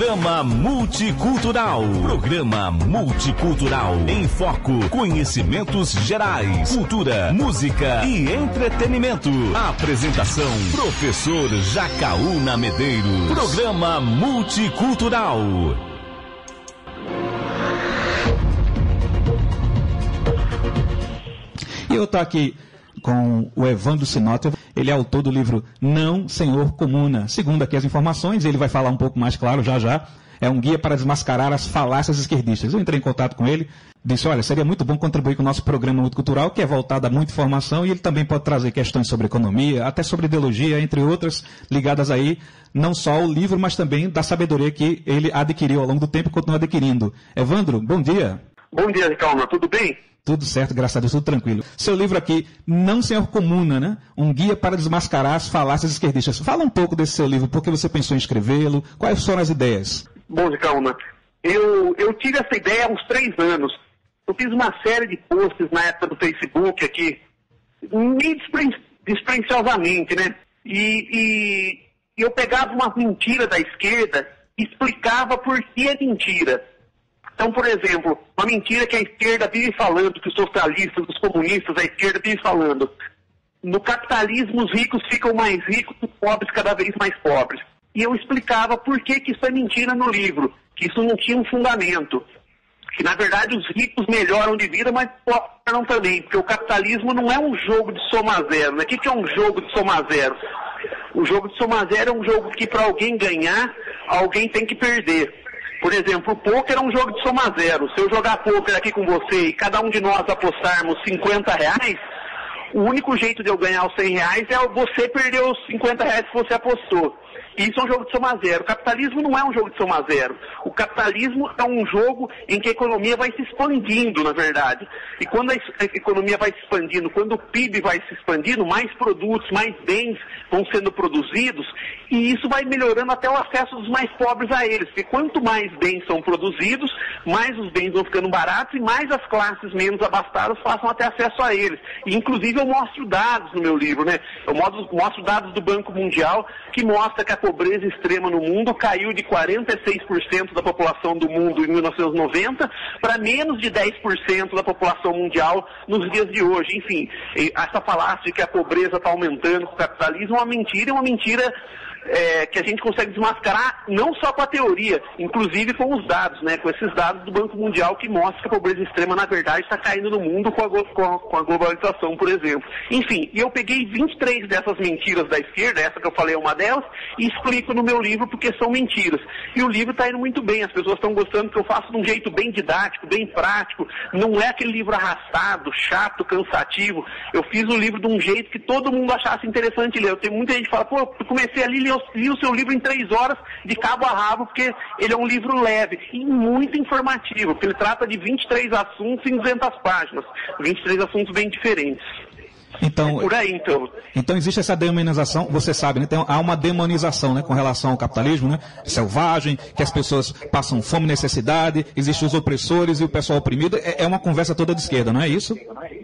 Programa Multicultural. Programa Multicultural. Em foco, conhecimentos gerais, cultura, música e entretenimento. Apresentação: Professor Jacaúna Medeiros. Programa Multicultural. E eu estou aqui com o Evandro Sinota. Ele é autor do livro Não, Senhor Comuna. Segundo aqui as informações, ele vai falar um pouco mais claro já já. É um guia para desmascarar as falácias esquerdistas. Eu entrei em contato com ele, disse, olha, seria muito bom contribuir com o nosso programa multicultural, que é voltado a muita informação, e ele também pode trazer questões sobre economia, até sobre ideologia, entre outras, ligadas aí, não só ao livro, mas também da sabedoria que ele adquiriu ao longo do tempo e continua adquirindo. Evandro, bom dia. Bom dia, Calma, tudo bem? Tudo certo, graças a Deus, tudo tranquilo. Seu livro aqui, Não Senhor Comuna, né? Um guia para desmascarar as falácias esquerdistas. Fala um pouco desse seu livro, por que você pensou em escrevê-lo, quais foram as ideias? Bom, Calma, eu, eu tive essa ideia há uns três anos. Eu fiz uma série de posts na época do Facebook aqui, meio desprenciosamente, né? E, e, eu pegava uma mentira da esquerda explicava por que é mentira. Então, por exemplo, uma mentira que a esquerda vive falando, que os socialistas, os comunistas, a esquerda vive falando. No capitalismo, os ricos ficam mais ricos, os pobres cada vez mais pobres. E eu explicava por que, que isso é mentira no livro, que isso não tinha um fundamento. Que, na verdade, os ricos melhoram de vida, mas pobres também, porque o capitalismo não é um jogo de soma zero. Né? O que, que é um jogo de soma zero? O jogo de soma zero é um jogo que, para alguém ganhar, alguém tem que perder. Por exemplo, o poker é um jogo de soma zero. Se eu jogar poker aqui com você e cada um de nós apostarmos 50 reais, o único jeito de eu ganhar os 100 reais é você perder os 50 reais que você apostou. Isso é um jogo de soma zero. O capitalismo não é um jogo de soma zero. O capitalismo é um jogo em que a economia vai se expandindo, na verdade. E quando a economia vai se expandindo, quando o PIB vai se expandindo, mais produtos, mais bens vão sendo produzidos, e isso vai melhorando até o acesso dos mais pobres a eles. Porque quanto mais bens são produzidos, mais os bens vão ficando baratos e mais as classes menos abastadas passam a ter acesso a eles. E, inclusive, eu mostro dados no meu livro, né? Eu mostro, dados do Banco Mundial que mostra que a pobreza extrema no mundo caiu de 46% da população do mundo em 1990 para menos de 10% da população mundial nos dias de hoje. Enfim, essa falácia de que a pobreza está aumentando com o capitalismo é uma mentira, é uma mentira é, que a gente consegue desmascarar não só com a teoria, inclusive com os dados, né, com esses dados do Banco Mundial que mostram que a pobreza extrema, na verdade, está caindo no mundo com a, com, a, com a, globalização, por exemplo. Enfim, eu peguei 23 dessas mentiras da esquerda, essa que eu falei é uma delas, e explico no meu livro porque são mentiras. E o livro está indo muito bem, as pessoas estão gostando que eu faço de um jeito bem didático, bem prático, não é aquele livro arrastado, chato, cansativo. Eu fiz o livro de um jeito que todo mundo achasse interessante ler. Eu tenho muita gente que fala, pô, comecei a ler eu li o seu livro em três horas, de cabo a rabo, porque ele é um livro leve e muito informativo, porque ele trata de 23 assuntos em 200 páginas, 23 assuntos bem diferentes. Então, é por aí, então. Então existe essa demonização, você sabe, né? Tem, há uma demonização né, com relação ao capitalismo, né? Selvagem, que as pessoas passam fome e necessidade, existem os opressores e o pessoal oprimido. É, é uma conversa toda de esquerda, não é isso? Não é isso.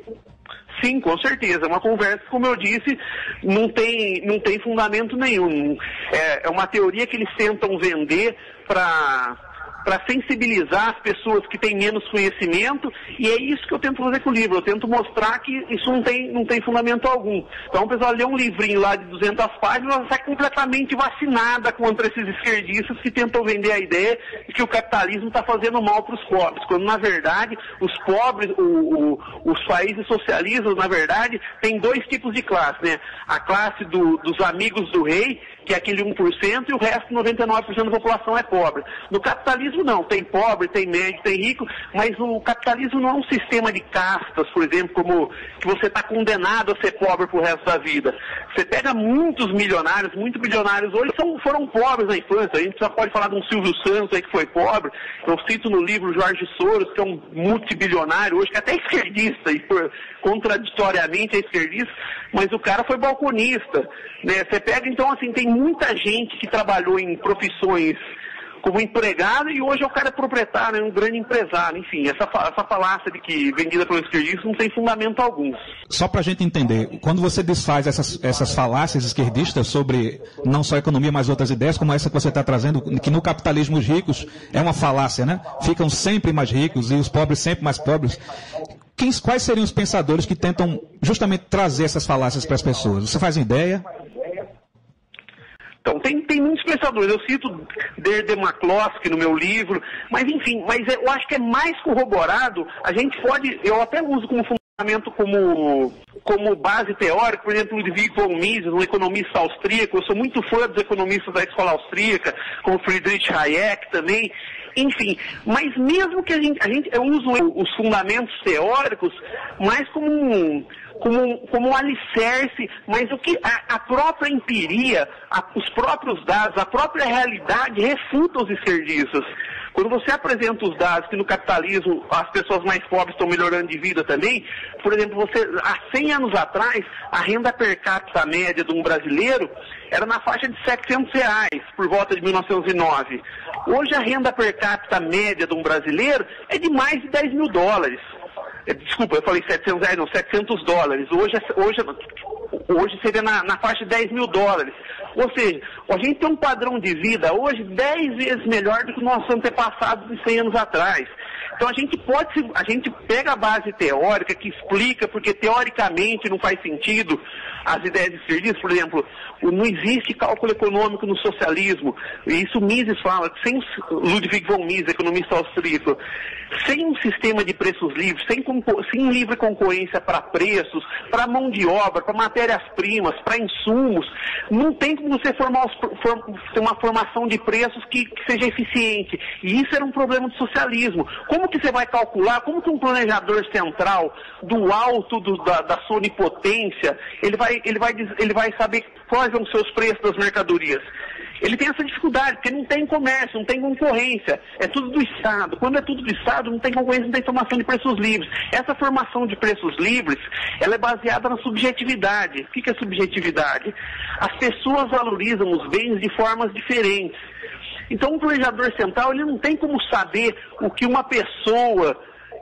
Sim, com certeza. É uma conversa, como eu disse, não tem, não tem fundamento nenhum. É, é uma teoria que eles tentam vender para para sensibilizar as pessoas que têm menos conhecimento, e é isso que eu tento fazer com o livro. Eu tento mostrar que isso não tem, não tem fundamento algum. Então, o pessoal lê um livrinho lá de 200 páginas, ela sai completamente vacinada contra esses esquerdistas que tentam vender a ideia de que o capitalismo está fazendo mal para os pobres, quando, na verdade, os pobres, o, o, os países socialistas, na verdade, têm dois tipos de classe, né? A classe do, dos amigos do rei, que é aquele 1%, e o resto, 99% da população é pobre. No capitalismo, não. Tem pobre, tem médio, tem rico, mas o capitalismo não é um sistema de castas, por exemplo, como que você está condenado a ser pobre pro resto da vida. Você pega muitos milionários, muitos bilionários hoje são, foram pobres na infância. A gente já pode falar de um Silvio Santos aí que foi pobre. Eu cito no livro Jorge Soros, que é um multibilionário hoje, que é até esquerdista, e por, contraditoriamente é esquerdista, mas o cara foi balconista. Né? Você pega, então, assim, tem muita gente que trabalhou em profissões como empregado e hoje o cara é proprietário, é um grande empresário. Enfim, essa, essa falácia de que vendida pelo esquerdista não tem fundamento algum. Só para a gente entender, quando você desfaz essas, essas falácias esquerdistas sobre não só economia, mas outras ideias, como essa que você está trazendo, que no capitalismo os ricos é uma falácia, né? Ficam sempre mais ricos e os pobres sempre mais pobres. Quem, quais seriam os pensadores que tentam justamente trazer essas falácias para as pessoas? Você faz ideia? Então, tem, tem muitos pensadores. Eu cito Deirdre McCloskey no meu livro, mas enfim, mas eu acho que é mais corroborado. A gente pode, eu até uso como fundamento como, como base teórica, por exemplo, Ludwig von Mises, um economista austríaco. Eu sou muito fã dos economistas da escola austríaca, como Friedrich Hayek também. Enfim, mas mesmo que a gente, a gente os fundamentos teóricos mais como um como, como um alicerce, mas o que a, a própria empiria, a, os próprios dados, a própria realidade refuta os esquerdistas. Quando você apresenta os dados que no capitalismo as pessoas mais pobres estão melhorando de vida também, por exemplo, você há 100 anos atrás, a renda per capita média de um brasileiro era na faixa de 700 reais, por volta de 1909. Hoje a renda per capita média de um brasileiro é de mais de 10 mil dólares. É, desculpa, eu falei 700 reais, não, 700 dólares. Hoje, é, hoje, hoje seria na, na faixa de 10 mil dólares. Ou seja, a gente tem um padrão de vida hoje 10 vezes melhor do que nossos antepassados de 100 anos atrás. Então a gente pode, a gente pega a base teórica que explica porque teoricamente não faz sentido as ideias de serviço, por exemplo, não existe cálculo econômico no socialismo. Isso Mises fala, sem Ludwig von Mises, economista austríaco, sem um sistema de preços livres, sem, sem livre concorrência para preços, para mão de obra, para matérias-primas, para insumos, não tem como você formar ter uma formação de preços que, que seja eficiente. E isso era um problema do socialismo. Como que você vai calcular, como que um planejador central, do alto do, da, da sua onipotência, ele vai ele vai, ele vai saber quais são os seus preços das mercadorias. Ele tem essa dificuldade, porque não tem comércio, não tem concorrência. É tudo do Estado. Quando é tudo do Estado, não tem concorrência, não tem formação de preços livres. Essa formação de preços livres, ela é baseada na subjetividade. O que é subjetividade? As pessoas valorizam os bens de formas diferentes. Então, um planejador central, ele não tem como saber o que uma pessoa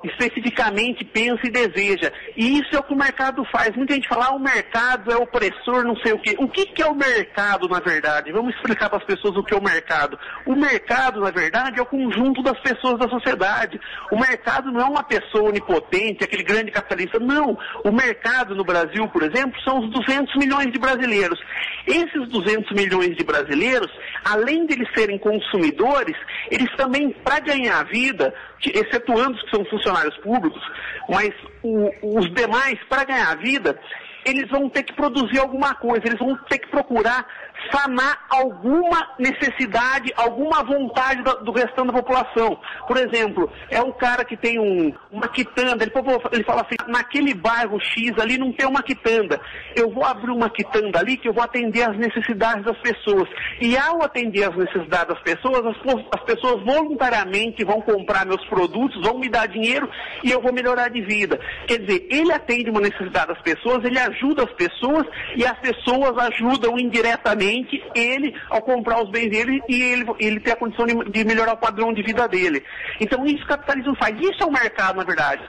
especificamente pensa e deseja. E isso é o que o mercado faz. Muita gente fala, ah, o mercado é opressor, não sei o quê. O que, que é o mercado, na verdade? Vamos explicar para as pessoas o que é o mercado. O mercado, na verdade, é o conjunto das pessoas da sociedade. O mercado não é uma pessoa onipotente, aquele grande capitalista. Não. O mercado no Brasil, por exemplo, são os 200 milhões de brasileiros. Esses 200 milhões de brasileiros, além de eles serem consumidores, eles também, para ganhar vida, excetuando os que são funcionários públicos, mas o, os demais, para ganhar vida, eles vão ter que produzir alguma coisa, eles vão ter que procurar sanar alguma necessidade, alguma vontade do, restante da população. Por exemplo, é um cara que tem um, uma quitanda, ele, ele fala assim, naquele bairro X ali não tem uma quitanda. Eu vou abrir uma quitanda ali que eu vou atender as necessidades das pessoas. E ao atender as necessidades das pessoas, as, as pessoas voluntariamente vão comprar meus produtos, vão me dar dinheiro e eu vou melhorar de vida. Quer dizer, ele atende uma necessidade das pessoas, ele ajuda as pessoas e as pessoas ajudam indiretamente ele ao comprar os bens dele e ele, ele ter a condição de, de melhorar o padrão de vida dele. Então isso o capitalismo faz. Isso é o mercado, na verdade.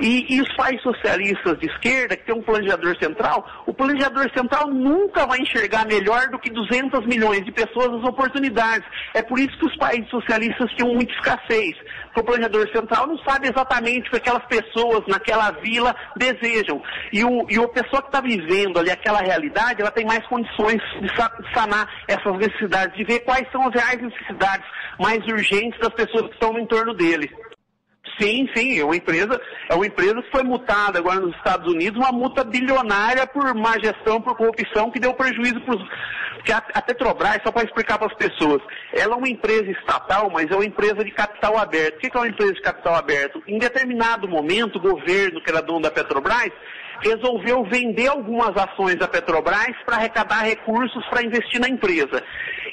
E, e, os pais socialistas de esquerda, que tem um planejador central, o planejador central nunca vai enxergar melhor do que 200 milhões de pessoas as oportunidades. É por isso que os países socialistas tinham muita escassez. Porque o planejador central não sabe exatamente o que aquelas pessoas naquela vila desejam. E, o, e a pessoa que está vivendo ali aquela realidade, ela tem mais condições de sanar essas necessidades, de ver quais são as reais necessidades mais urgentes das pessoas que estão no entorno dele. Sim, sim, é uma empresa, é uma empresa que foi multada agora nos Estados Unidos, uma multa bilionária por má gestão, por corrupção, que deu prejuízo para os. Porque a, a Petrobras, só para explicar para as pessoas, ela é uma empresa estatal, mas é uma empresa de capital aberto. O que é uma empresa de capital aberto? Em determinado momento, o governo, que era dono da Petrobras, resolveu vender algumas ações da Petrobras para arrecadar recursos para investir na empresa.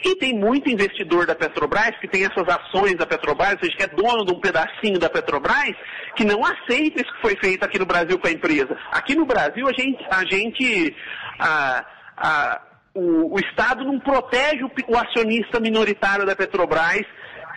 E tem muito investidor da Petrobras que tem essas ações da Petrobras, ou seja, que é dono de um pedacinho da Petrobras, que não aceita isso que foi feito aqui no Brasil com a empresa. Aqui no Brasil, a gente, a gente a, a, o, o, Estado não protege o, o acionista minoritário da Petrobras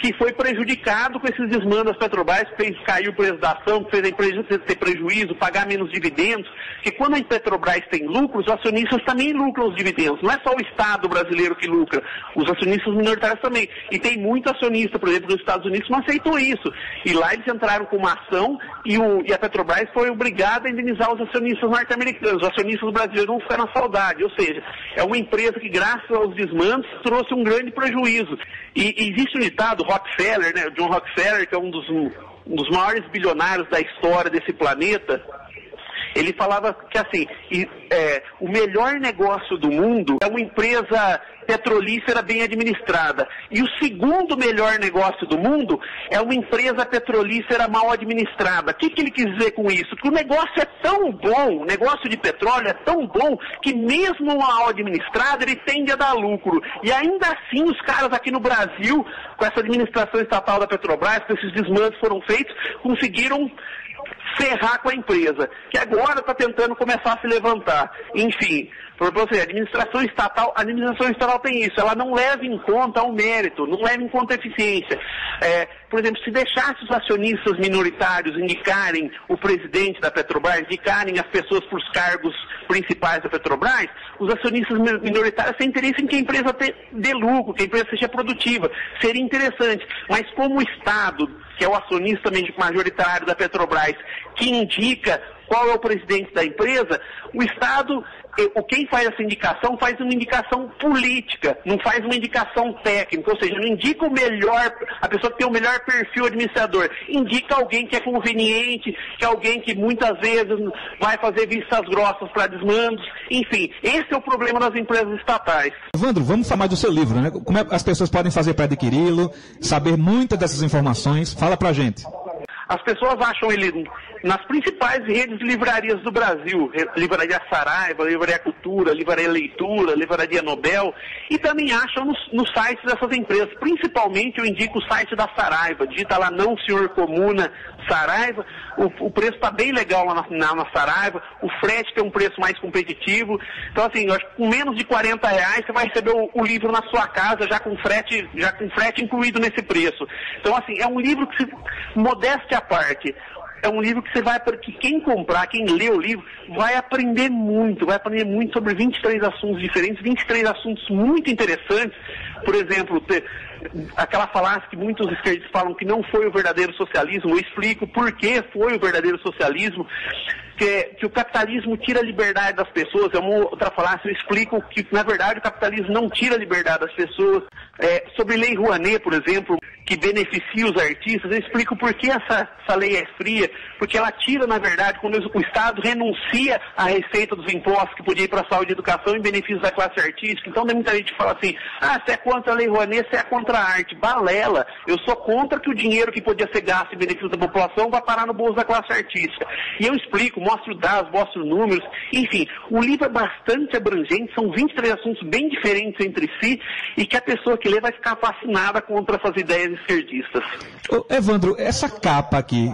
que foi prejudicado com esses desmandos das Petrobras, fez cair o preço da ação, fez a empresa ter prejuízo, pagar menos dividendos, que quando a Petrobras tem lucros, os acionistas também lucram os dividendos. Não é só o Estado brasileiro que lucra, os acionistas minoritários também. E tem muito acionista, por exemplo, nos Estados Unidos, que não aceitou isso. E lá eles entraram com uma ação e, o, e a Petrobras foi obrigada a indenizar os acionistas norte-americanos. Os acionistas brasileiros vão ficar na saudade. Ou seja, é uma empresa que, graças aos desmandos, trouxe um grande prejuízo. E, e existe um ditado, Rockefeller, né, John Rockefeller, que é um dos, um dos maiores bilionários da história desse planeta, ele falava que assim, e, é, o melhor negócio do mundo é uma empresa petrolífera bem administrada. E o segundo melhor negócio do mundo é uma empresa petrolífera mal administrada. O que, que ele quis dizer com isso? Que o negócio é tão bom, o negócio de petróleo é tão bom, que mesmo mal administrado, ele tende a dar lucro. E ainda assim, os caras aqui no Brasil, com essa administração estatal da Petrobras, com esses desmandos foram feitos, conseguiram ferrar com a empresa, que agora está tentando começar a se levantar. Enfim, para você, a administração estatal, administração estatal tem isso, ela não leva em conta o mérito, não leva em conta a eficiência. É, por exemplo, se deixasse os acionistas minoritários indicarem o presidente da Petrobras, indicarem as pessoas para os cargos principais da Petrobras, os acionistas minoritários têm interesse em que a empresa dê lucro, que a empresa seja produtiva. Seria interessante. Mas como o Estado, que é o acionista majoritário da Petrobras, que indica qual é o presidente da empresa, o Estado o quem faz essa indicação faz uma indicação política, não faz uma indicação técnica, ou seja, não indica o melhor, a pessoa que tem o melhor perfil administrador, indica alguém que é conveniente, que é alguém que muitas vezes vai fazer vistas grossas para desmandos, enfim, esse é o problema das empresas estatais. Evandro, vamos falar mais do seu livro, né? Como é, as pessoas podem fazer para adquiri-lo, saber muitas dessas informações? Fala pra gente. As pessoas acham ele nas principais redes de livrarias do Brasil, Livraria Saraiva, Livraria Cultura, Livraria Leitura, Livraria Nobel, e também acham nos, nos sites dessas empresas. Principalmente eu indico o site da Saraiva, digita lá não senhor comuna Saraiva, o, o preço está bem legal lá na, na, na, Saraiva, o frete tem um preço mais competitivo, então assim, acho que com menos de 40 reais você vai receber o, o livro na sua casa já com frete, já com frete incluído nesse preço. Então assim, é um livro que se, modéstia à parte, é um livro que você vai, que quem comprar, quem lê o livro, vai aprender muito, vai aprender muito sobre 23 assuntos diferentes, 23 assuntos muito interessantes. Por exemplo, ter, aquela falácia que muitos esquerdistas falam que não foi o verdadeiro socialismo, eu explico por que foi o verdadeiro socialismo, que, que o capitalismo tira a liberdade das pessoas, é uma outra falácia, eu explico que, na verdade, o capitalismo não tira a liberdade das pessoas. É, sobre Lei Rouanet, por exemplo, que beneficia os artistas, eu explico por que essa, essa lei é fria, porque ela tira, na verdade, quando o Estado renuncia à receita dos impostos que podia ir para a saúde e educação em benefício da classe artística. Então, tem muita gente fala assim, ah, você é contra a Lei Rouanet, você é contra a arte. Balela. Eu sou contra que o dinheiro que podia ser gasto em benefício da população vá parar no bolso da classe artística. E eu explico, mostro dados, mostro números, enfim, o livro é bastante abrangente, são 23 assuntos bem diferentes entre si e que a pessoa que lê vai ficar fascinada contra essas ideias esquerdistas. Ô, Evandro, essa capa aqui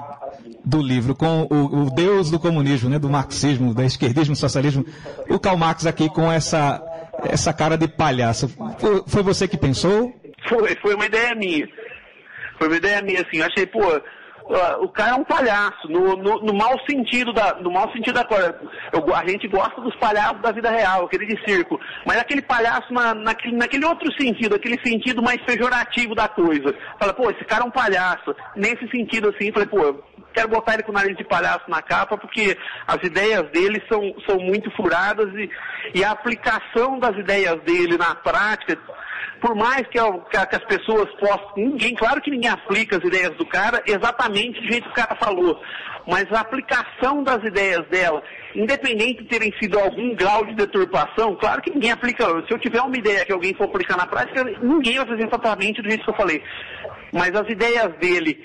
do livro com o, o, Deus do comunismo, né, do marxismo, do esquerdismo, do socialismo, o Karl Marx aqui com essa, essa cara de palhaço. Foi, foi você que pensou? Foi, foi uma ideia minha. Foi uma ideia minha, assim, eu achei, pô, o cara é um palhaço, no, no, no mau sentido da, no mau sentido da coisa. A gente gosta dos palhaços da vida real, aquele de circo, mas aquele palhaço na, naquele, naquele outro sentido, aquele sentido mais pejorativo da coisa. Fala, pô, esse cara é um palhaço. Nesse sentido assim, falei, pô, quero botar ele com o nariz de palhaço na capa, porque as ideias dele são, são muito furadas e, e a aplicação das ideias dele na prática por mais que, que, as pessoas possam, ninguém, claro que ninguém aplica as ideias do cara exatamente do jeito que o cara falou, mas a aplicação das ideias dela, independente de terem sido algum grau de deturpação, claro que ninguém aplica, se eu tiver uma ideia que alguém for aplicar na prática, ninguém vai fazer exatamente do jeito que eu falei. Mas as ideias dele,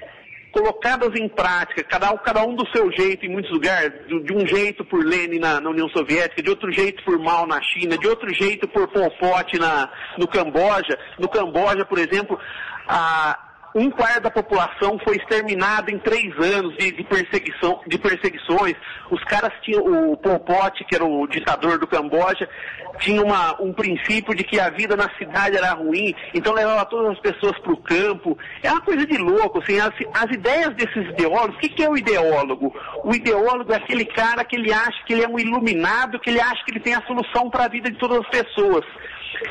colocadas em prática, cada, cada um do seu jeito em muitos lugares, de, de um jeito por Lenin na, na, União Soviética, de outro jeito por Mao na China, de outro jeito por Pol Pot na, no Camboja. No Camboja, por exemplo, a, um quarto da população foi exterminado em três anos de, de, perseguição, de perseguições. Os caras tinham, o Pol Pot, que era o ditador do Camboja, tinha uma, um princípio de que a vida na cidade era ruim, então levava todas as pessoas para o campo. É uma coisa de louco, assim, as, as ideias desses ideólogos, o que, que é o ideólogo? O ideólogo é aquele cara que ele acha que ele é um iluminado, que ele acha que ele tem a solução para a vida de todas as pessoas.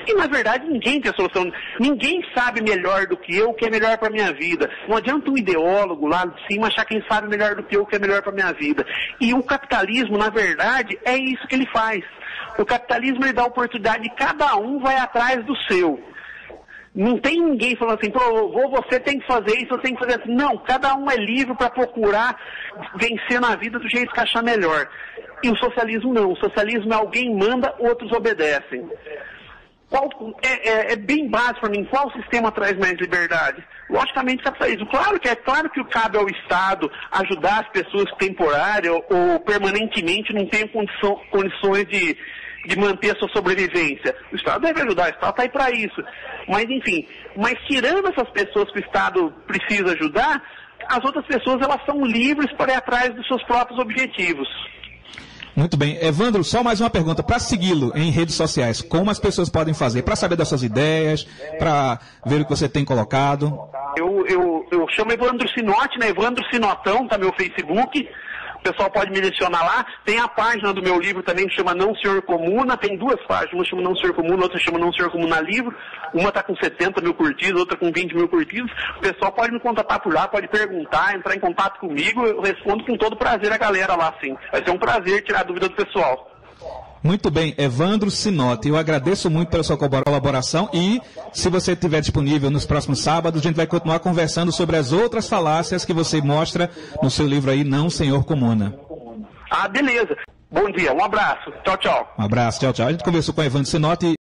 E na verdade ninguém tem a solução. Ninguém sabe melhor do que eu o que é melhor para minha vida. Não adianta um ideólogo lá de cima achar quem sabe melhor do que eu o que é melhor para minha vida. E o capitalismo, na verdade, é isso que ele faz. O capitalismo ele dá a oportunidade de cada um vai atrás do seu. Não tem ninguém falando assim, pô, você tem que fazer isso, você tem que fazer assim. Não, cada um é livre para procurar vencer na vida do jeito que achar melhor. E o socialismo não. O socialismo é alguém manda, outros obedecem. Qual, é, é, é, bem básico para mim. Qual sistema traz mais liberdade? Logicamente, capitalismo. Claro que é claro que cabe ao Estado ajudar as pessoas temporárias ou, ou permanentemente não têm condição, condições de, de manter a sua sobrevivência. O Estado deve ajudar, o Estado está aí para isso. Mas, enfim, mas tirando essas pessoas que o Estado precisa ajudar, as outras pessoas elas são livres para ir atrás dos seus próprios objetivos. Muito bem. Evandro, só mais uma pergunta. Para segui-lo em redes sociais, como as pessoas podem fazer? Para saber das suas ideias, para ver o que você tem colocado? Eu, eu, eu chamo Evandro Sinote, né? Evandro Sinotão, tá meu Facebook. O pessoal pode me adicionar lá. Tem a página do meu livro também que chama Não Senhor Comuna. Tem duas páginas, uma chama Não Senhor Comuna, outra chama Não Senhor Comuna Livro. Uma está com 70 mil curtidas, outra com 20 mil curtidas. O pessoal pode me contatar por lá, pode perguntar, entrar em contato comigo. Eu respondo com todo prazer a galera lá, sim. Vai ser um prazer tirar a dúvida do pessoal. Muito bem, Evandro Sinote, eu agradeço muito pela sua colaboração e, se você estiver disponível nos próximos sábados, a gente vai continuar conversando sobre as outras falácias que você mostra no seu livro aí, Não Senhor Comuna. Ah, beleza. Bom dia, um abraço. Tchau, tchau. Um abraço, tchau, tchau. A gente conversou com Evandro Sinote.